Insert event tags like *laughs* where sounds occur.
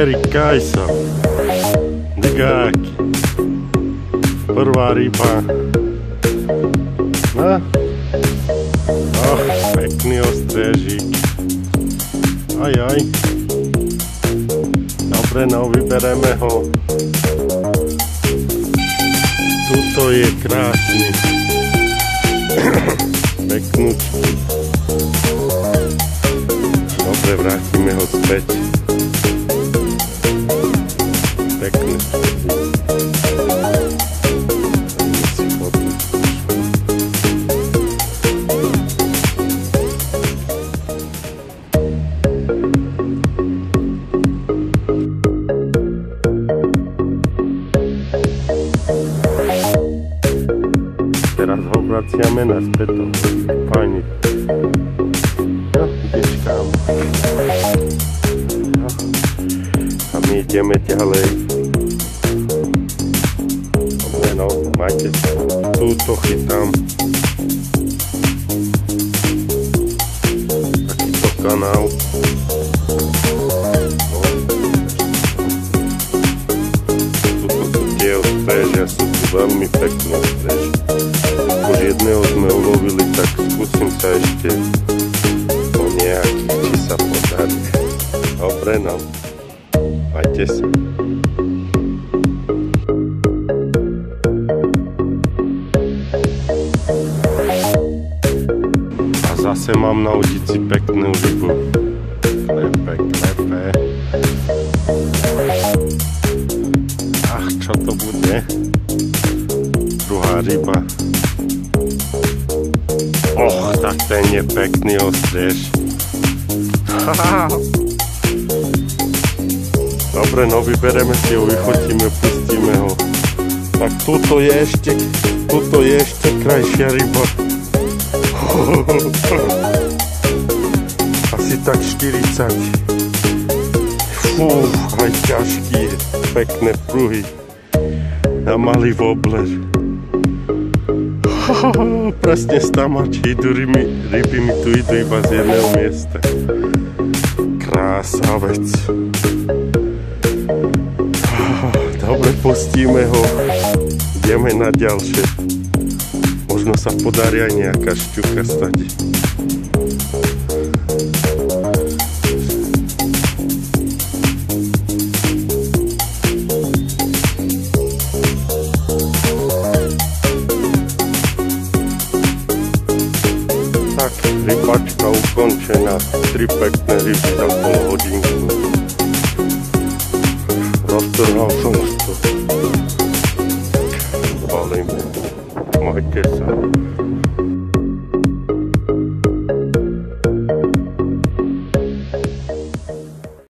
Erik Kajsa. Digáky. Prvá ryba. No. Ach, pekný ostriežik. Aj, aj. Dobre, no, vybereme ho. Tuto je krásny. Peknúčky. Dobre, vrátime ho späť. Pekný. Si fotku. Teraz ho wracamy na spytą. Fajnie. No, gdzieś tam. No. A my jedziemy dalej. aqui no, macie tu trochę tam. Taki to kanał. Velmi pekno streží. Jedného sme ulovili, tak skúsim sa ešte po nejaký, či sa podarí. Dobre, no. Majte sa. Zase mám na udici peknú rybu. Klepe, klepe. Ach, čo to bude? Druhá ryba. Tak ten je pekný ostriež. *laughs* Dobre, no vybereme si ho, vyfotíme, pustíme ho. Tak tuto je ešte, tuto je ešte krajšia ryba. *laughs* Asi tak 40. Fú, aj ťažký pekné pruhy. A malý wobler. *laughs* Presne stamač, idú ryby, ryby mi tu idú iba z jedného miesta. Krásavec. *sighs* Dobre, pustíme ho. Ideme na ďalšie. Možno sa podarí aj nejaká šťuka stať. Rybačka ukončená. Tri pekné ryby za pol hodinku. Roztrhal som to. Balím. Majte sa.